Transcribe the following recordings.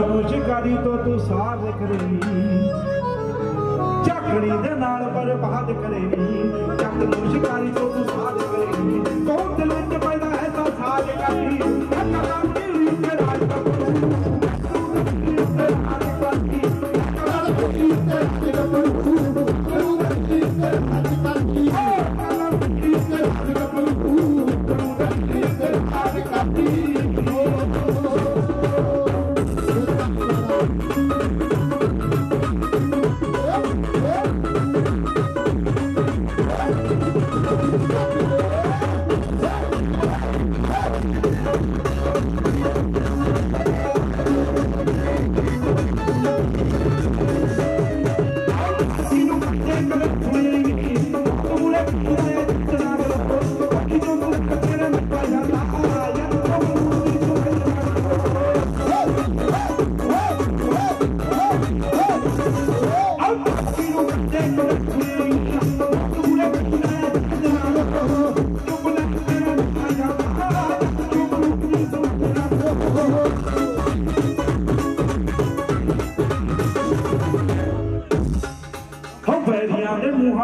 ਕਬੂਸ਼ਕਾਰੀ ਤੋਂ ਤੂੰ ਸਾਧ ਕਰੇਂਗੀ ਚੱਕੜੀ ਦੇ ਨਾਲ ਬਰਬਾਦ ਕਰੇਂਗੀ ਚੱਕ ਨੂੰ ਸ਼ਿਕਾਰੀ ਤੋਂ ਤੂੰ ਸਾਧ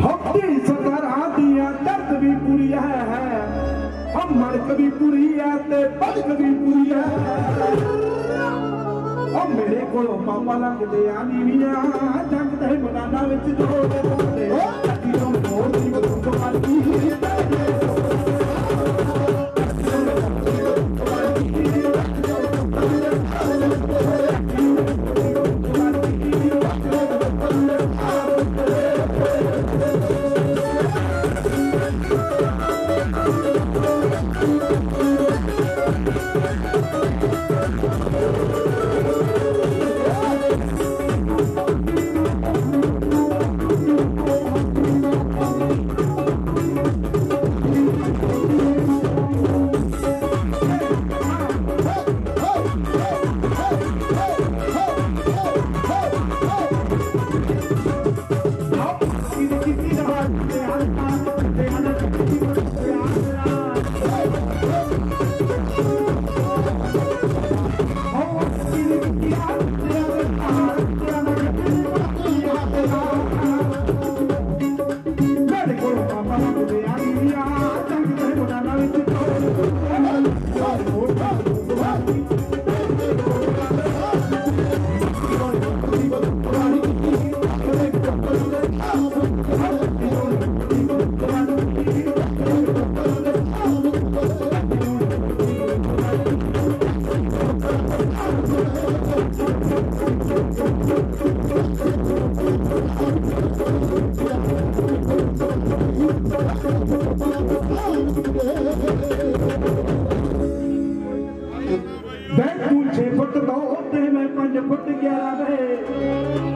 भक्ति सकरा दिया दर्द भी पूरी है हम कभी पूरी है, ते पल कभी पूरी है। ओ मेरे को पापा लगते आ नीविया जंग ते मनाना विच जोड़ ओ तकी मोर जीव तुम को मारी बैट फूल छह फुट तो मैं पाँच फुट ग्यारह रहे